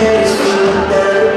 queres pintar